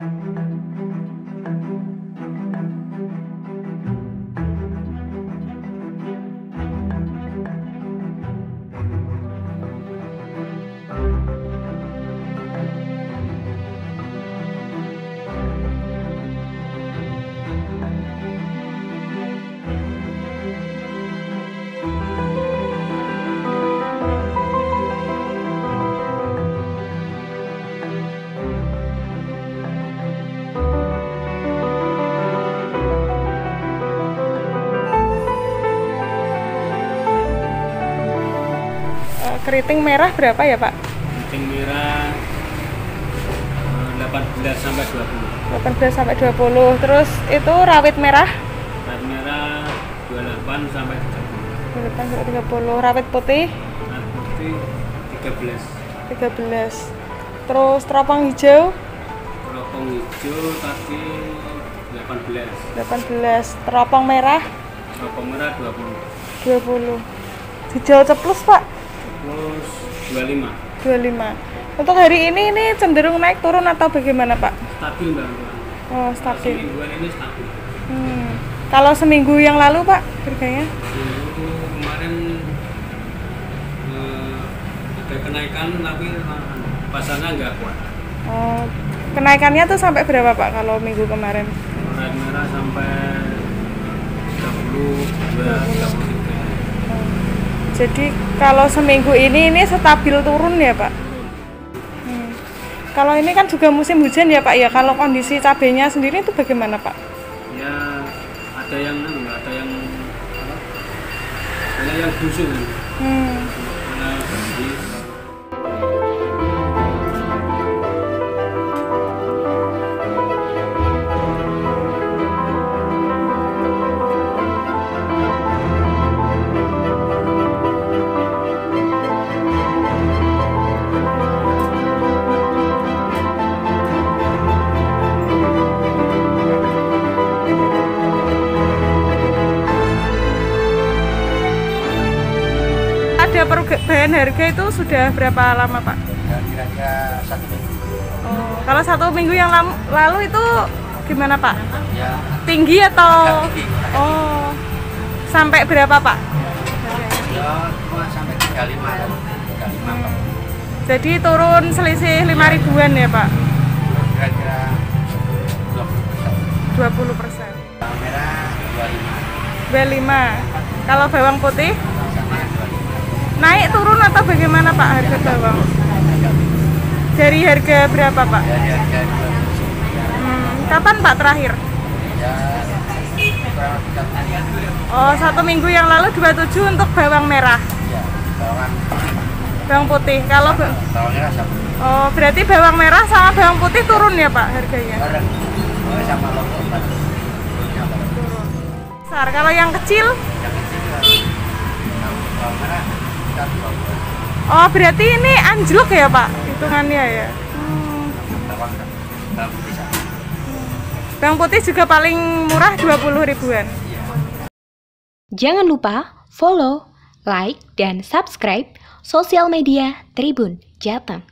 Eh, keriting merah berapa ya Pak? Keriting merah eh, 18 sampai 20. 18 sampai 20. Terus itu rawit merah Rawit merah 28 sampai 30. 28 sampai 30. Rawit putih Rawit putih 13. 13. Terus teropong hijau Teropong hijau tadi 18. 18. Teropong merah Teropong merah 20. 20. Hijau ceplus Pak Terus 25. 25. Untuk hari ini ini cenderung naik turun atau bagaimana Pak? Stabil mbak. Oh stabil. Semingguan ini stabil. Hmm. Kalau seminggu yang lalu Pak harganya? Dulu kemarin eh, ada kenaikan tapi pasarnya nggak kuat. Oh, kenaikannya tuh sampai berapa Pak kalau minggu kemarin? Rawit merah sampai 30, 33. Jadi kalau seminggu ini ini stabil turun ya Pak? Hmm. Kalau ini kan juga musim hujan ya Pak ya. Kalau kondisi cabenya sendiri itu bagaimana Pak? ya ada yang anu, ada yang apa ada yang busuk Hmm. Perubahan harga itu sudah berapa lama Pak? ya kira-kira satu minggu Oh, kalau satu minggu yang lam- lalu itu gimana Pak? ya Tinggi atau? agak tinggi Oh, sampai berapa Pak? ya sampai 35 kan 35 Pak. Jadi turun selisih 5 ribuan ya Pak? kira-kira 20 persen 20 persen. bawang merah 25 25. Kalau bawang putih sama 25 naik turun atau bagaimana Pak harga bawang? Dari harga berapa Pak? dari harga 20 Hmm, kapan Pak terakhir? ya Oh, satu minggu yang lalu 27 untuk bawang merah, ya bawang putih. Kalau oh berarti bawang merah sama bawang putih turun ya Pak harganya? Turun. Kalau yang kecil, yang kecil ya bawang merah kita 20 oh berarti ini anjlok ya Pak hitungannya ya. Hmm. bawang bawang putih juga paling murah 20 ribuan. iya Jangan lupa follow, like, dan subscribe sosial media Tribun Jateng.